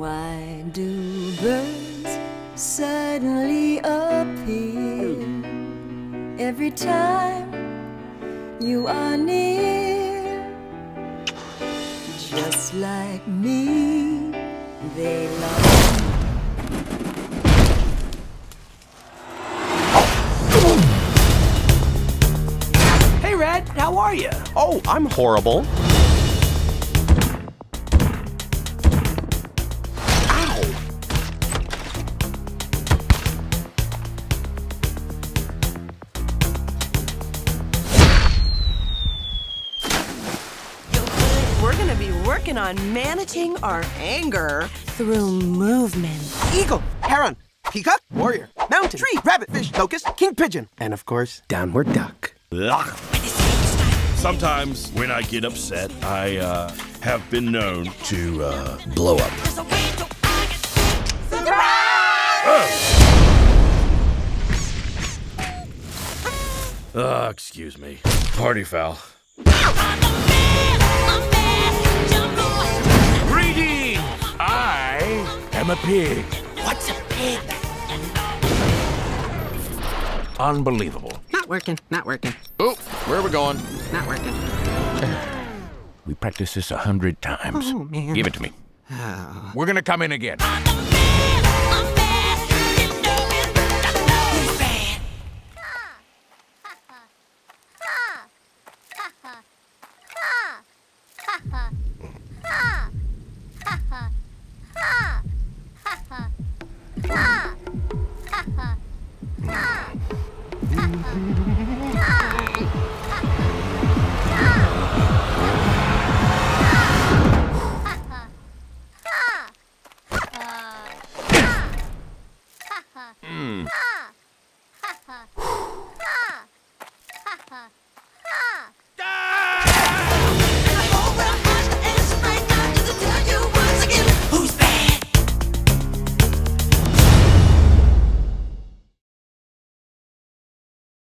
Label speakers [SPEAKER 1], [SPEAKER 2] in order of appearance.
[SPEAKER 1] Why do birds suddenly appear every time you are near? Just like me, they long.
[SPEAKER 2] Hey, Red, how are you?
[SPEAKER 3] Oh, I'm horrible.
[SPEAKER 4] Gonna be working on managing our anger through movement.
[SPEAKER 2] Eagle, heron, peacock, warrior, mountain, tree, rabbit, fish, locust, king pigeon, and of course, downward duck.
[SPEAKER 5] Sometimes when I get upset, I uh, have been known to uh, blow up. Uh, excuse me. Party foul. I am a pig.
[SPEAKER 2] What's a pig?
[SPEAKER 6] Unbelievable.
[SPEAKER 7] Not working, not working,
[SPEAKER 6] Oh, where are we going?
[SPEAKER 7] not working.
[SPEAKER 6] We practiced this a hundred times.
[SPEAKER 7] Oh, man.
[SPEAKER 6] Give it to me. Ah. We're gonna come in again. Hmm. Ah,